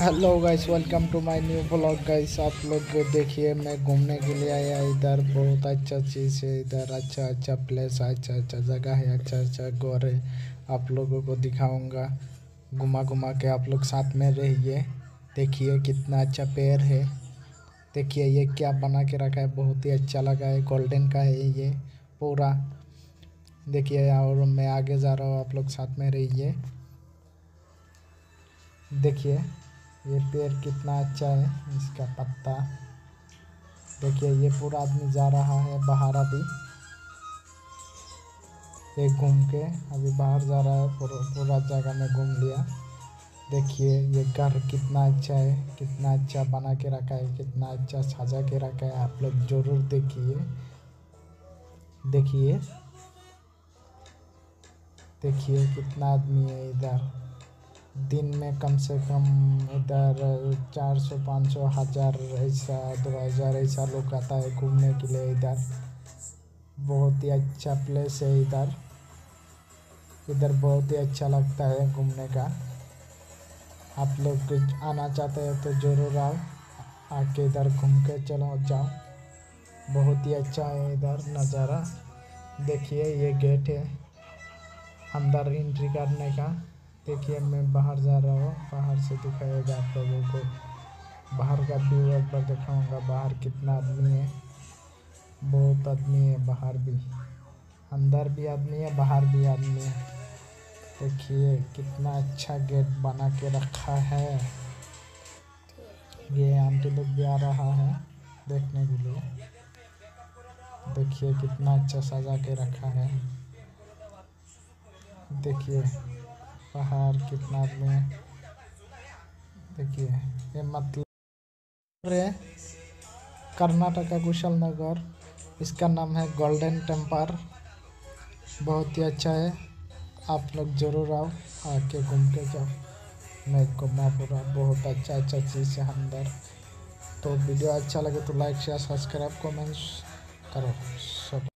Hello guys welcome to my new blog guys आप लोग देखिए, मैं घूमने के लिए आया इधर बहुत अच्छा चीज़ है, इधर अच्छा अच्छा प्लेस है अच्छा अच्छा जगह है अच्छा अच्छा घर है। आप लोगों को दिखाऊँगा। घुमा घुमा के आप लोग साथ में रहिए। देखिए कितना अच्छा पेड़ है। देखिए ये क्या बना के रखा है, बहुत ही अच्छा लगा है गोल्डन का है ये पूरा। देखिए और मैं आगे जा रहा हूँ, आप लोग साथ में रहिए। देखिए। ये पेड़ कितना अच्छा है, इसका पत्ता। देखिए, ये पूरा आदमी जा रहा है बाहर अभी। एक घूम के अभी बाहर जा रहा है पूरा जगह में घूम लिया। देखिए, ये घर कितना अच्छा है, कितना अच्छा बना के रखा है, कितना अच्छा सजा के रखा है। आप लोग ज़रूर देखिए। देखिए। देखिए कितना आदमी है इधर। दिन में कम से कम इधर चार सौ, पाँच सौ, हज़ार ऐसा, दो हज़ार ऐसा लोग आता है घूमने के लिए इधर। बहुत ही अच्छा प्लेस है इधर। इधर बहुत ही अच्छा लगता है घूमने का। आप लोग आना चाहते हैं तो ज़रूर आओ। आके इधर घूम के चलो, जाओ। बहुत ही अच्छा है इधर नज़ारा। देखिए, ये गेट है। अंदर एंट्री करने का। देखिए मैं बाहर जा रहा हूँ। बाहर से दिखाएगा आप लोगों को। बाहर का व्यू एक बार दिखाऊँगा। बाहर कितना आदमी है। बहुत आदमी है बाहर भी। अंदर भी आदमी है, बाहर भी आदमी है। देखिए, कितना अच्छा गेट बना के रखा है। ये आंटी लोग भी आ रहा है देखने के लिए। देखिए, कितना अच्छा सजा के रखा है। देखिए पहाड़ कितना आदमी देखिए, ये मतलब है कर्नाटका कुशल नगर। इसका नाम है गोल्डन टेम्पर बहुत ही अच्छा है। आप लोग ज़रूर आओ, आके घूम के जाओ। मैं घुमा पूरा बहुत अच्छा अच्छा चीज़ है अंदर। तो वीडियो अच्छा लगे तो लाइक शेयर सब्सक्राइब कमेंट्स करो। सब